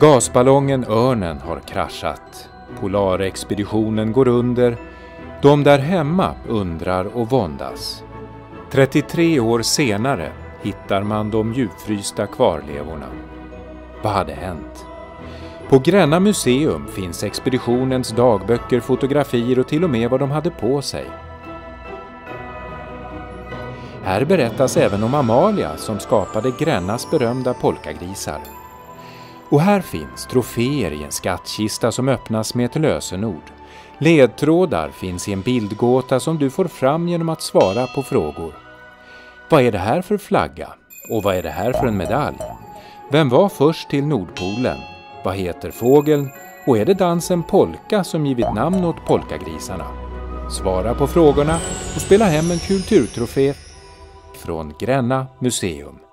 Gasballongen Örnen har kraschat. Polarexpeditionen går under. De där hemma undrar och våndas. 33 år senare hittar man de djupfrysta kvarlevorna. Vad hade hänt? På Gränna museum finns expeditionens dagböcker, fotografier och till och med vad de hade på sig. Här berättas även om Amalia som skapade Grännas berömda polkagrisar. Och här finns troféer i en skattkista som öppnas med ett lösenord. Ledtrådar finns i en bildgåta som du får fram genom att svara på frågor. Vad är det här för flagga? Och vad är det här för en medalj? Vem var först till Nordpolen? Vad heter fågeln? Och är det dansen polka som givit namn åt polkagrisarna? Svara på frågorna och spela hem en kulturtrofé från Gränna museum.